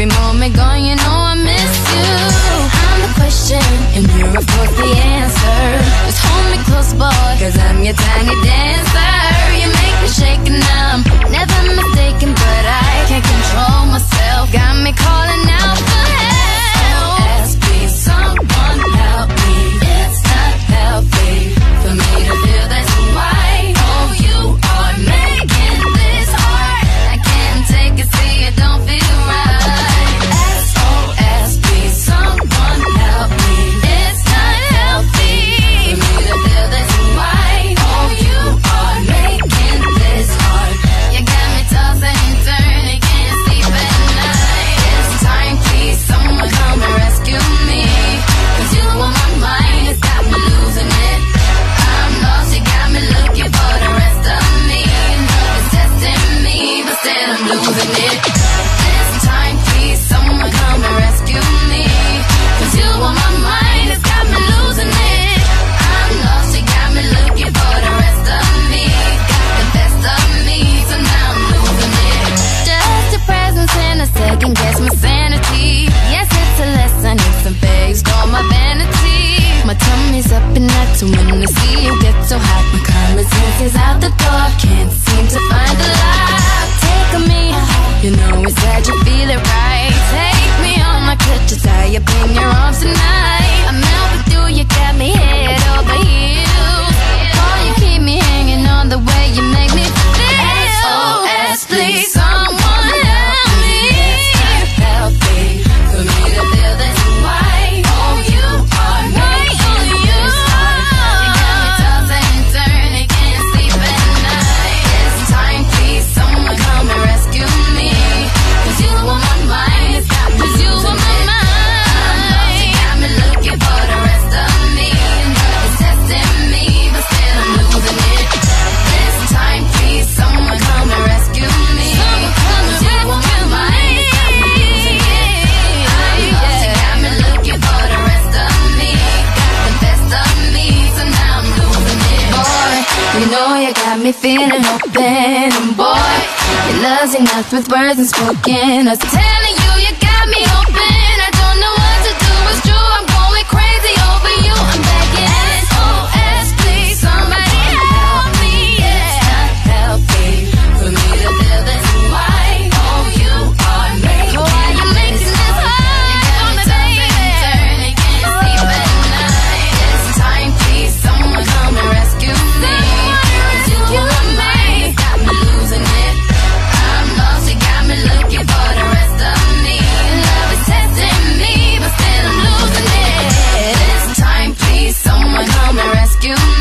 every moment gone, you know I miss you. I'm the question, and you're of course the answer. Just hold me close, boy, cause I'm your tiny. can't seem to find the Take me, you know it's that you feel it right. Take me on my clutches, I in your arms tonight. me feeling open. And boy, your love's enough with words unspoken. Us tell you.